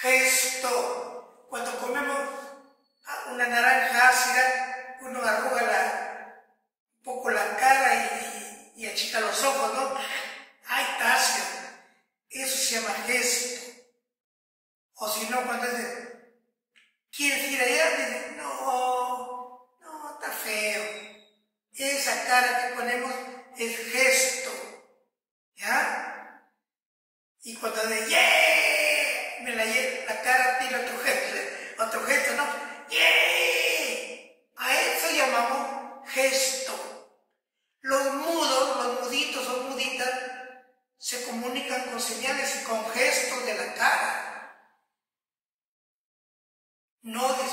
gesto. Cuando comemos una naranja ácida, uno arruga un poco la cara y, y, achica los ojos, ¿no? ¡Ay, está! Eso se llama gesto. O si no, cuando es de, ¿quieres ir allá? Dice, no, no, está feo. Esa cara que ponemos es gesto. ¿Ya? Y cuando es de la, cara tira otro gesto, ¿eh? otro gesto, ¿no? ¡Yeah! A eso llamamos gesto. Los mudos, los muditos o muditas, se comunican con señales y con gestos de la cara. No de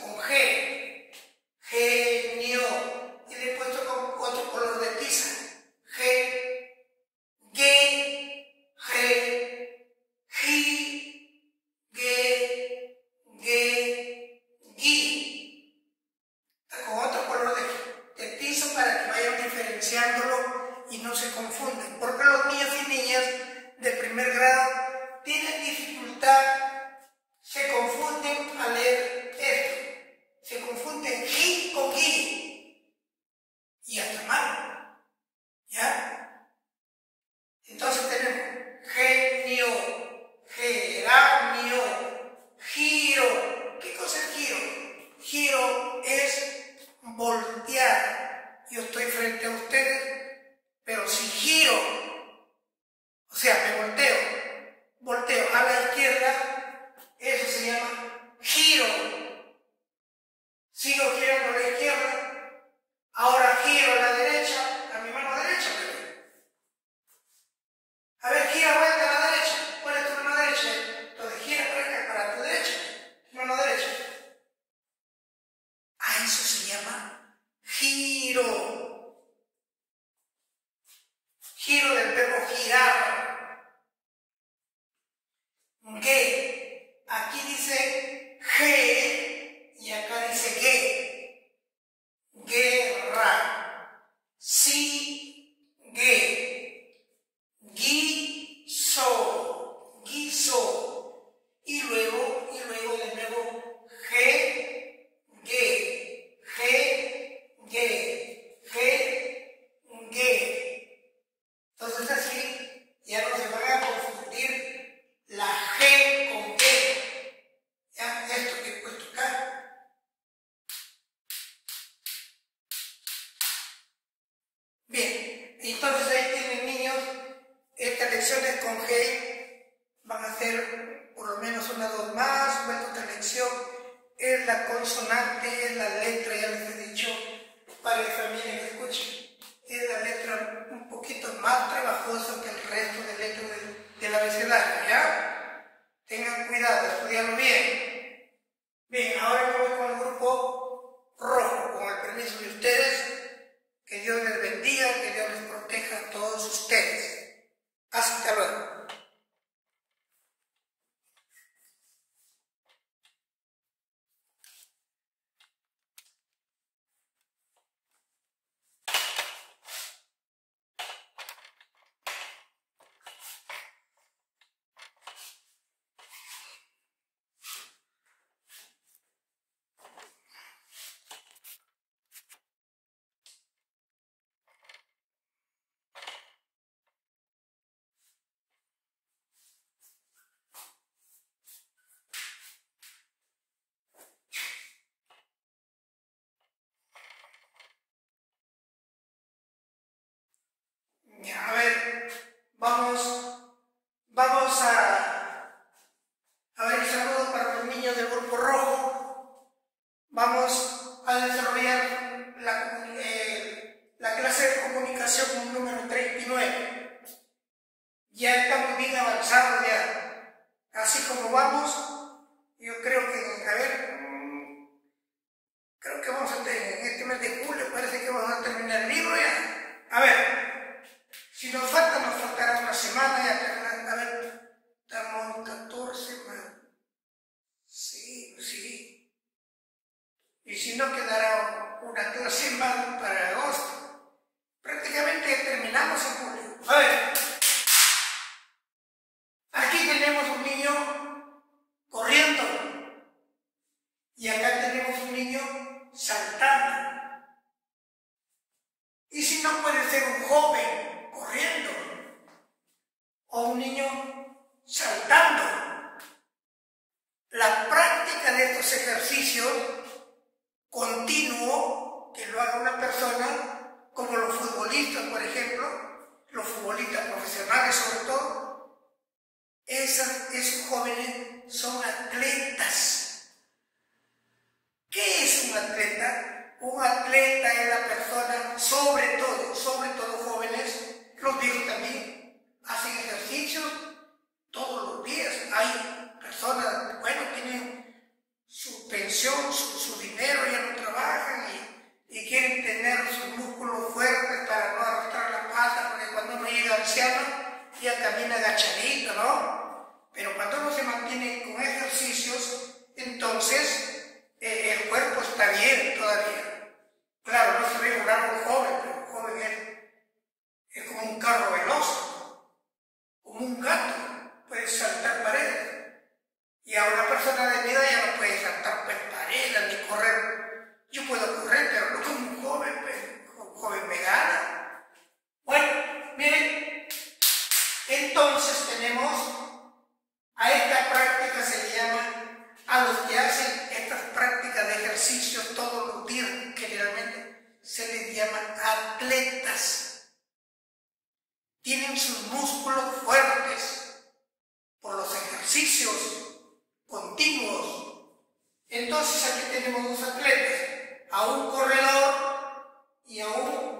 con G. G. importante es la ley en este mes de julio parece que vamos a terminar el libro ya. A ver, si nos falta, nos faltará una semana y hasta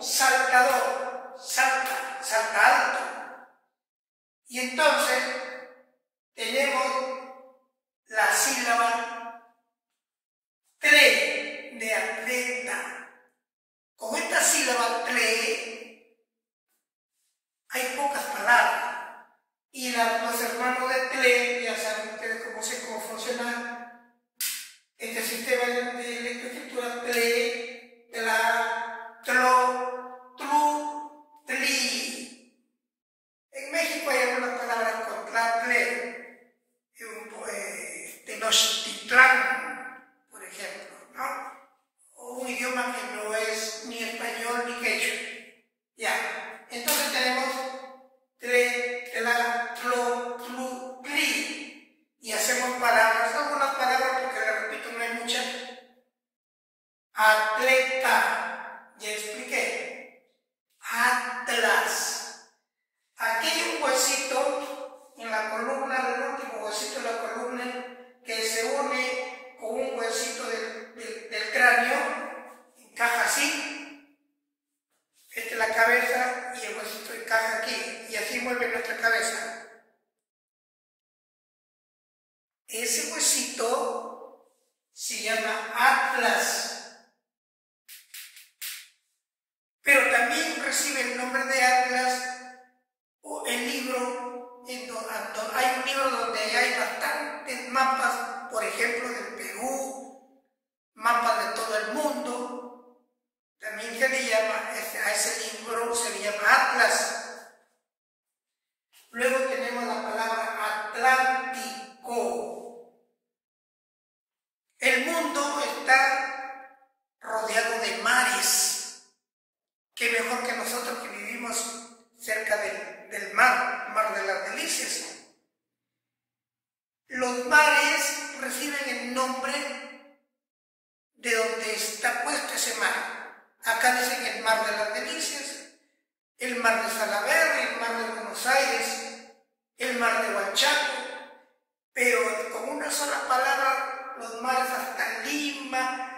saltador, salta, salta alto. Y entonces tenemos recibe el nombre de Atlas o el libro, en donde, hay un libro donde hay bastantes mapas, por ejemplo, del Perú, mapas de todo el mundo. También se le llama, a ese libro se le llama Atlas. Luego el mar de Salaverry, el mar de Buenos Aires, el mar de Huachaco, pero con una sola palabra los mares hasta Lima,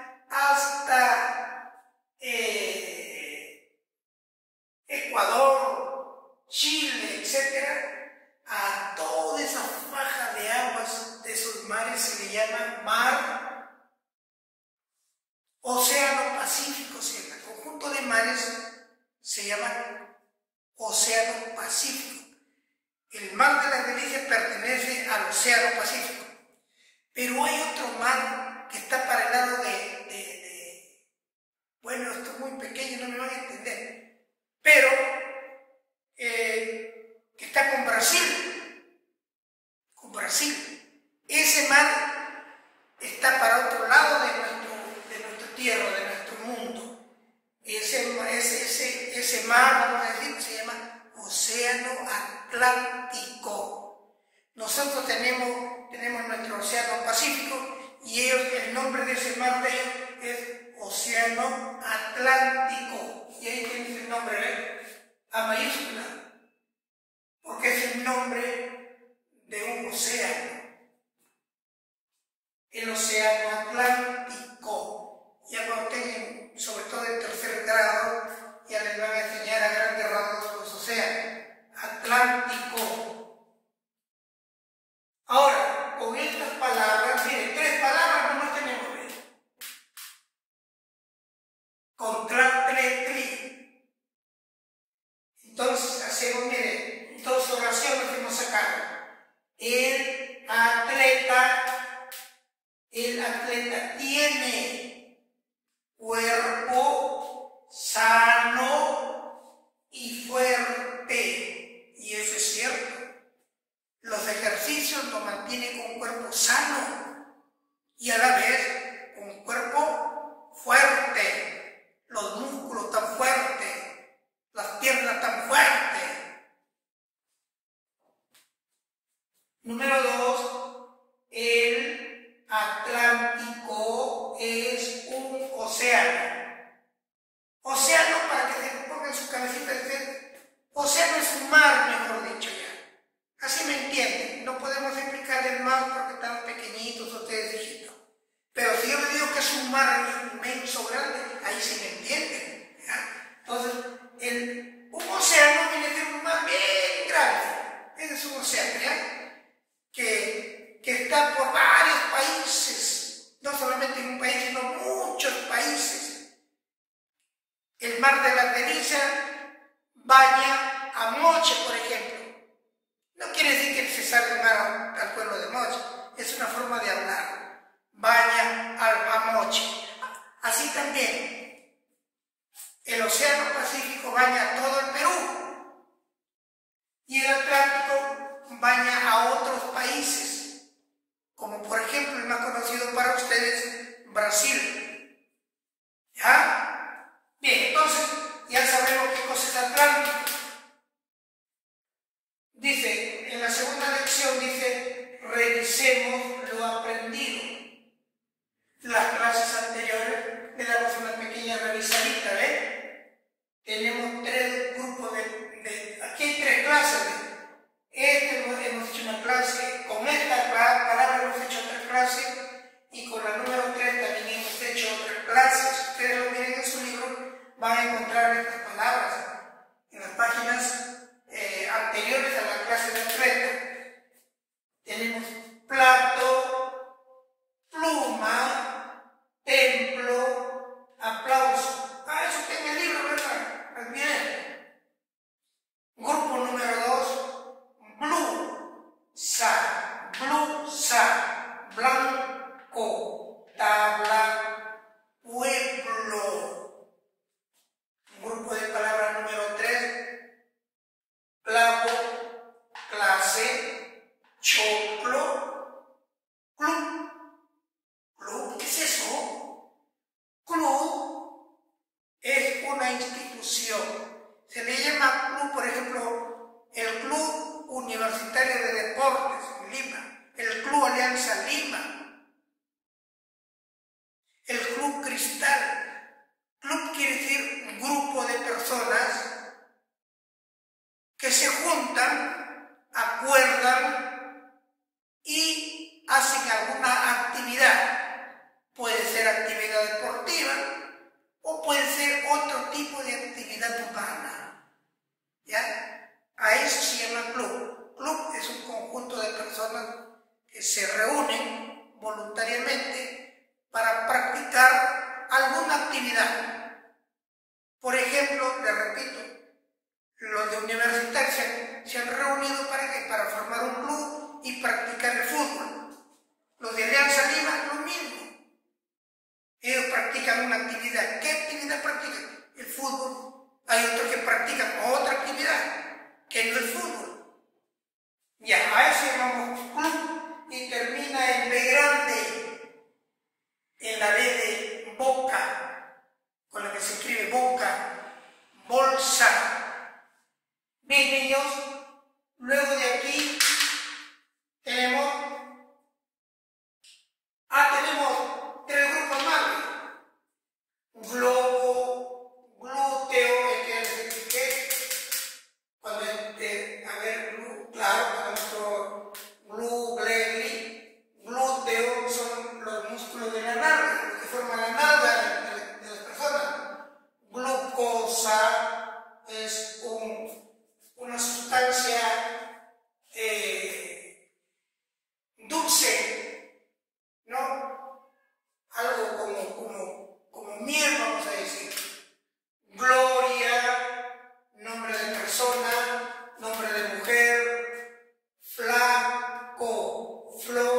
Atlântico No matter choclo se reúnen flow.